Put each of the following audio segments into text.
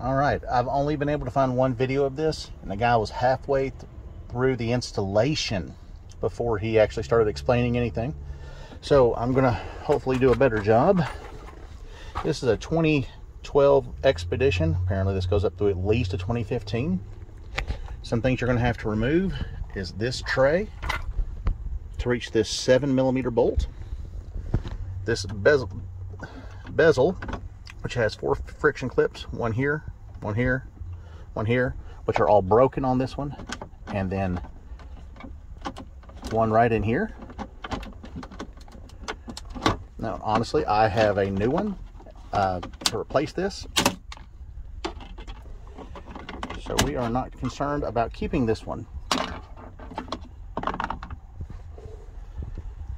All right, I've only been able to find one video of this, and the guy was halfway th through the installation before he actually started explaining anything. So I'm gonna hopefully do a better job. This is a 2012 Expedition. Apparently this goes up to at least a 2015. Some things you're gonna have to remove is this tray to reach this seven millimeter bolt. This bezel, bezel, which has four friction clips, one here, one here, one here, which are all broken on this one, and then one right in here. Now, honestly, I have a new one uh, to replace this. So we are not concerned about keeping this one.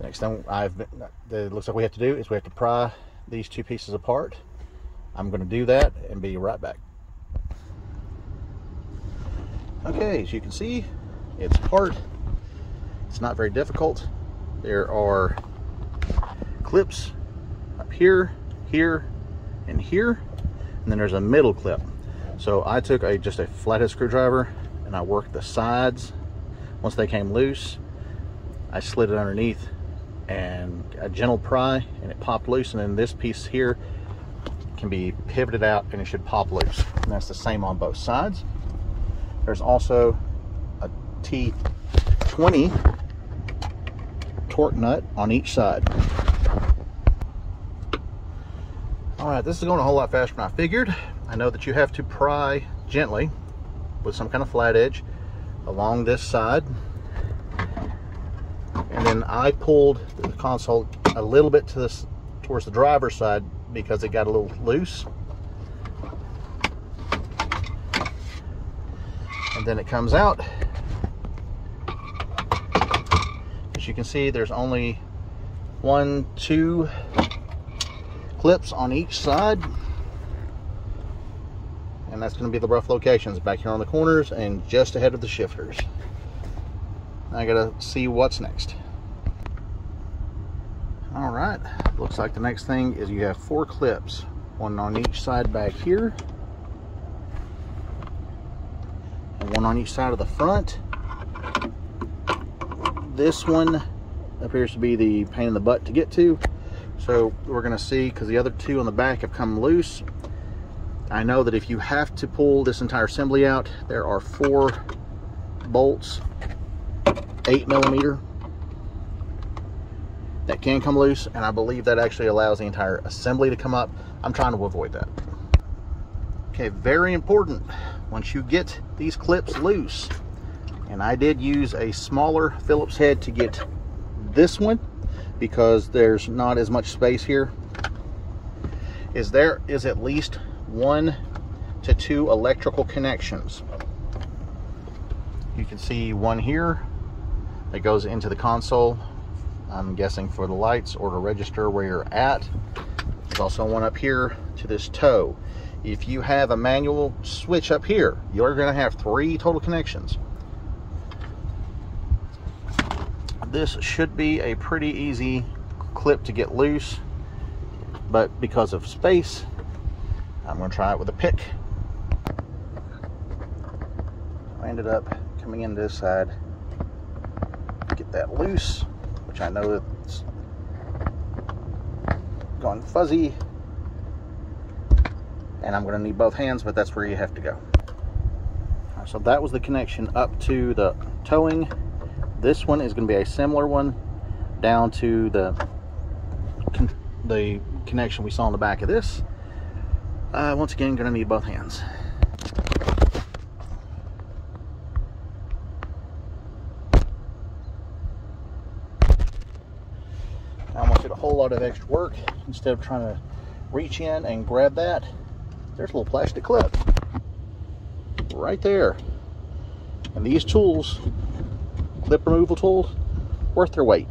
Next thing I've been, that looks like we have to do is we have to pry these two pieces apart. I'm going to do that and be right back. Okay, as you can see, it's apart. It's not very difficult. There are clips up here, here, and here, and then there's a middle clip. So I took a just a flathead screwdriver and I worked the sides. Once they came loose, I slid it underneath and a gentle pry and it popped loose and then this piece here can be pivoted out and it should pop loose. And that's the same on both sides. There's also a T20 Torx nut on each side. All right, this is going a whole lot faster than I figured. I know that you have to pry gently with some kind of flat edge along this side. And then I pulled the console a little bit to this towards the driver's side because it got a little loose. And then it comes out. As you can see, there's only one, two clips on each side. And that's going to be the rough locations back here on the corners and just ahead of the shifters. I got to see what's next. All right, looks like the next thing is you have four clips, one on each side back here, and one on each side of the front. This one appears to be the pain in the butt to get to. So we're gonna see, because the other two on the back have come loose. I know that if you have to pull this entire assembly out, there are four bolts, eight millimeter, that can come loose and I believe that actually allows the entire assembly to come up. I'm trying to avoid that. Okay, very important. Once you get these clips loose, and I did use a smaller Phillips head to get this one because there's not as much space here, is there is at least one to two electrical connections. You can see one here that goes into the console I'm guessing for the lights or to register where you're at. There's also one up here to this toe. If you have a manual switch up here, you're going to have three total connections. This should be a pretty easy clip to get loose, but because of space, I'm going to try it with a pick. I ended up coming in this side, get that loose which I know it's gone fuzzy. And I'm gonna need both hands, but that's where you have to go. So that was the connection up to the towing. This one is gonna be a similar one down to the, the connection we saw on the back of this. Uh, once again, gonna need both hands. Whole lot of extra work. Instead of trying to reach in and grab that there's a little plastic clip right there. And these tools clip removal tools worth their weight.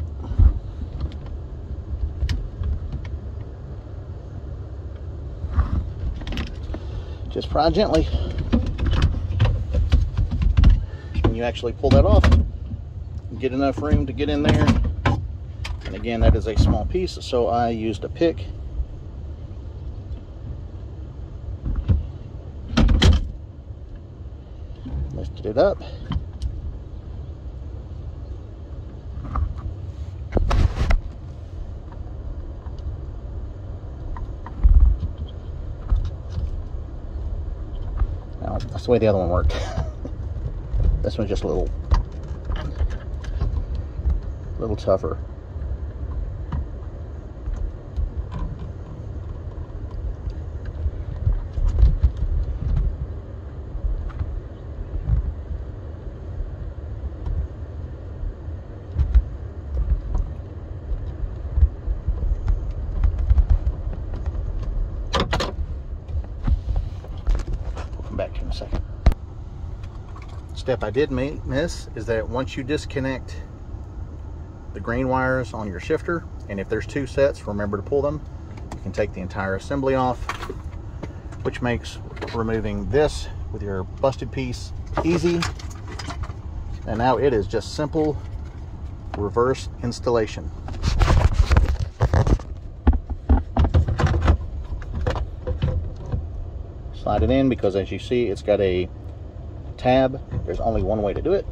Just pry gently. When you actually pull that off get enough room to get in there and again, that is a small piece, so I used a pick. lifted it up. Now, that's the way the other one worked. this one's just a little, little tougher. back to in a second. Step I did miss is that once you disconnect the grain wires on your shifter, and if there's two sets, remember to pull them. You can take the entire assembly off, which makes removing this with your busted piece easy. And now it is just simple reverse installation. slide it in because as you see it's got a tab. There's only one way to do it.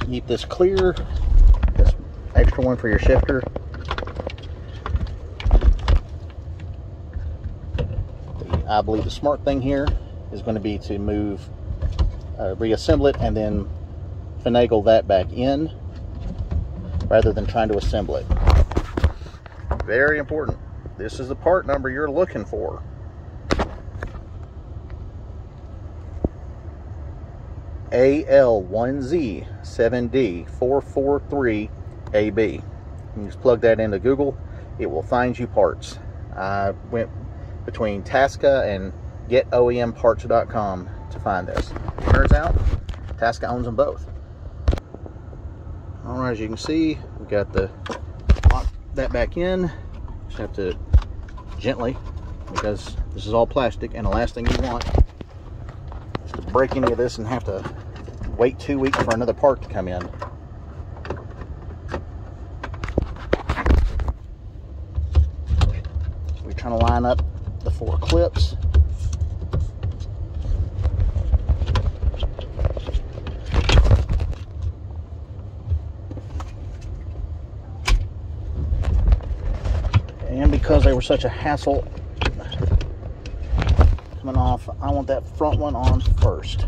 Keep this clear. This extra one for your shifter. I believe the smart thing here is going to be to move uh, reassemble it and then finagle that back in rather than trying to assemble it. Very important. This is the part number you're looking for. AL1Z7D443AB. You just plug that into Google, it will find you parts. I went between Tasca and getoemparts.com to find this. Turns out, Tasca owns them both. All right, as you can see, we got the lock that back in. Just have to gently because this is all plastic and the last thing you want break any of this and have to wait two weeks for another part to come in. we're trying to line up the four clips. And because they were such a hassle off, I want that front one on first.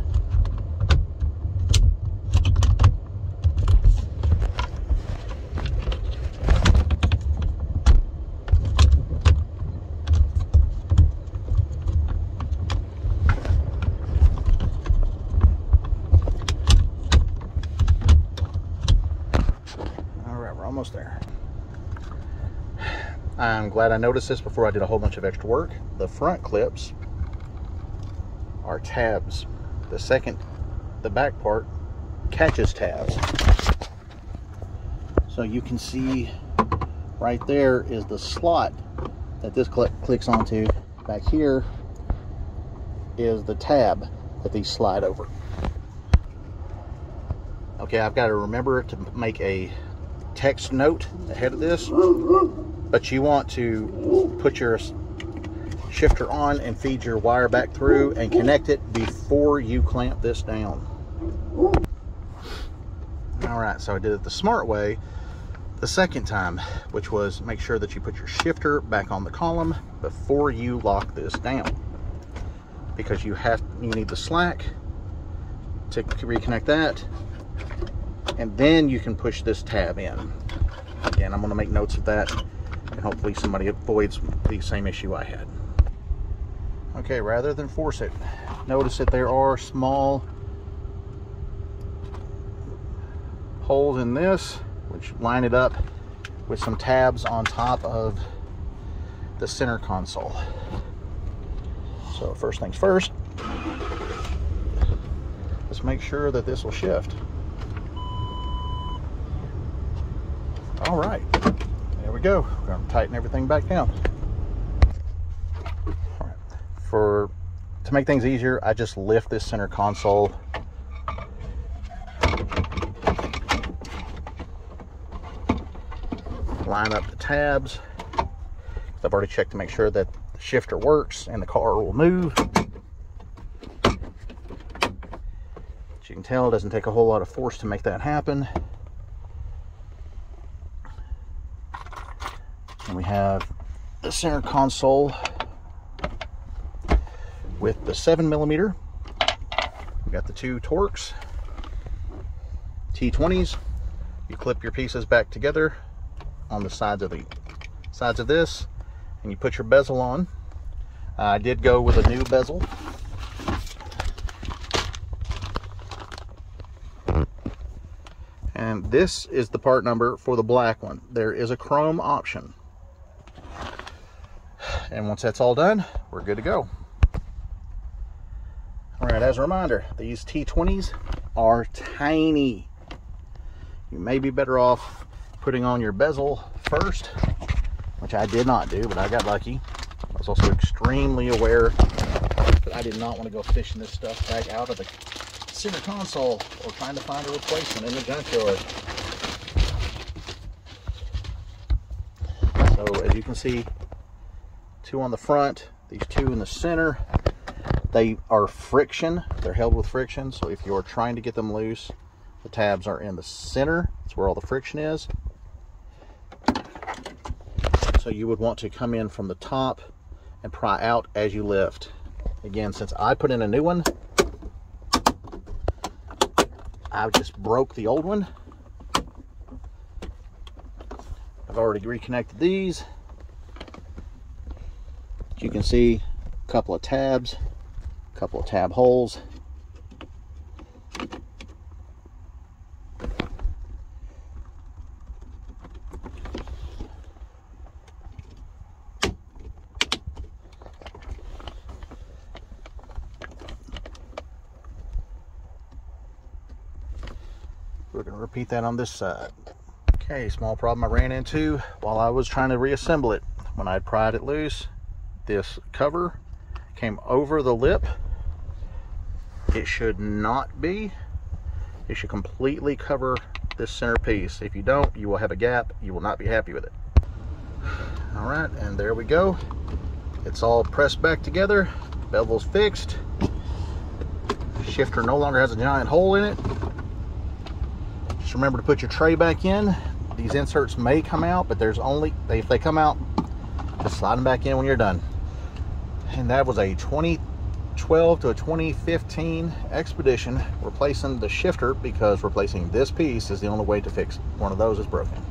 All right, we're almost there. I'm glad I noticed this before I did a whole bunch of extra work. The front clips are tabs. The second, the back part, catches tabs. So you can see right there is the slot that this cl clicks onto. Back here is the tab that these slide over. Okay, I've got to remember to make a text note ahead of this but you want to put your shifter on and feed your wire back through and connect it before you clamp this down. All right, so I did it the smart way the second time, which was make sure that you put your shifter back on the column before you lock this down. Because you have you need the slack to reconnect that, and then you can push this tab in. Again, I'm gonna make notes of that and hopefully somebody avoids the same issue I had. Okay, rather than force it, notice that there are small holes in this, which line it up with some tabs on top of the center console. So first things first, let's make sure that this will shift. All right there we go. We're to tighten everything back down for to make things easier, I just lift this center console line up the tabs. I've already checked to make sure that the shifter works and the car will move. As you can tell, it doesn't take a whole lot of force to make that happen. And we have the center console with the seven millimeter. We got the two Torx T20s. You clip your pieces back together on the sides of the sides of this, and you put your bezel on. I did go with a new bezel. And this is the part number for the black one. There is a chrome option. And once that's all done, we're good to go. Right, as a reminder, these T20s are tiny. You may be better off putting on your bezel first, which I did not do, but I got lucky. I was also extremely aware that I did not want to go fishing this stuff back out of the center console or trying to find a replacement in the junkyard. So as you can see, two on the front, these two in the center. They are friction, they're held with friction. So if you're trying to get them loose, the tabs are in the center. That's where all the friction is. So you would want to come in from the top and pry out as you lift. Again, since I put in a new one, I just broke the old one. I've already reconnected these you can see a couple of tabs, a couple of tab holes. We're going to repeat that on this side. Okay, small problem I ran into while I was trying to reassemble it. When I pried it loose, this cover came over the lip. It should not be. It should completely cover this center piece. If you don't, you will have a gap. You will not be happy with it. All right, and there we go. It's all pressed back together. Bezel's fixed. Shifter no longer has a giant hole in it. Just remember to put your tray back in. These inserts may come out, but there's only, if they come out, just slide them back in when you're done and that was a 2012 to a 2015 expedition replacing the shifter because replacing this piece is the only way to fix one of those is broken